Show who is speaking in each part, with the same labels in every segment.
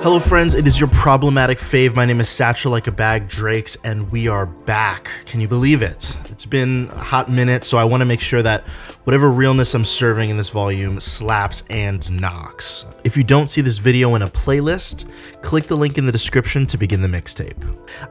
Speaker 1: Hello, friends. It is your problematic fave. My name is Satchel Like a Bag Drakes, and we are back. Can you believe it? It's been a hot minute, so I want to make sure that whatever realness I'm serving in this volume slaps and knocks. If you don't see this video in a playlist, click the link in the description to begin the mixtape.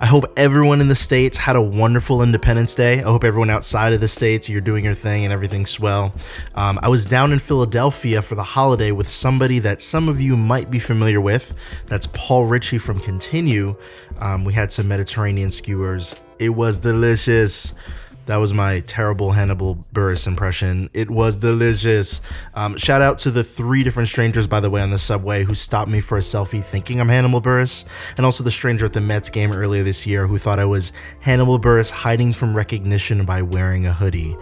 Speaker 1: I hope everyone in the States had a wonderful Independence Day. I hope everyone outside of the States, you're doing your thing and everything's swell. Um, I was down in Philadelphia for the holiday with somebody that some of you might be familiar with. That's Paul Ritchie from Continue. Um, we had some Mediterranean skewers. It was delicious. That was my terrible Hannibal Buress impression. It was delicious. Um, shout out to the three different strangers, by the way, on the subway who stopped me for a selfie thinking I'm Hannibal Buress, and also the stranger at the Mets game earlier this year who thought I was Hannibal Buress hiding from recognition by wearing a hoodie.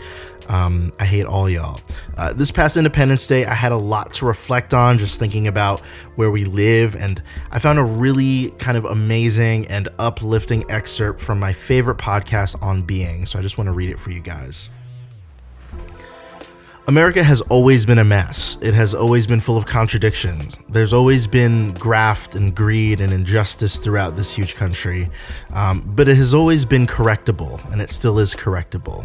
Speaker 1: Um, I hate all y'all. Uh, this past Independence Day, I had a lot to reflect on, just thinking about where we live, and I found a really kind of amazing and uplifting excerpt from my favorite podcast on being. So I just want to read it for you guys. America has always been a mess. It has always been full of contradictions. There's always been graft and greed and injustice throughout this huge country, um, but it has always been correctable, and it still is correctable.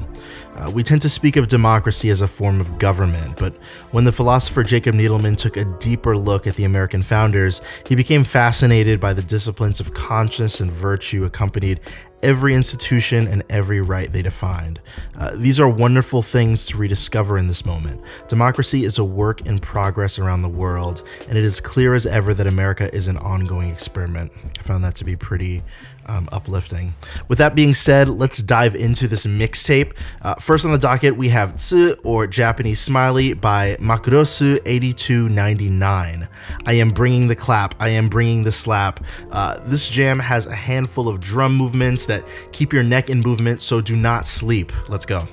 Speaker 1: Uh, we tend to speak of democracy as a form of government, but when the philosopher Jacob Needleman took a deeper look at the American founders, he became fascinated by the disciplines of conscience and virtue accompanied every institution and every right they defined. Uh, these are wonderful things to rediscover in this moment. Democracy is a work in progress around the world, and it is clear as ever that America is an ongoing experiment. I found that to be pretty um, uplifting. With that being said, let's dive into this mixtape. Uh, first on the docket, we have Tsu or Japanese Smiley by Makurosu8299. I am bringing the clap, I am bringing the slap. Uh, this jam has a handful of drum movements that keep your neck in movement, so do not sleep. Let's go.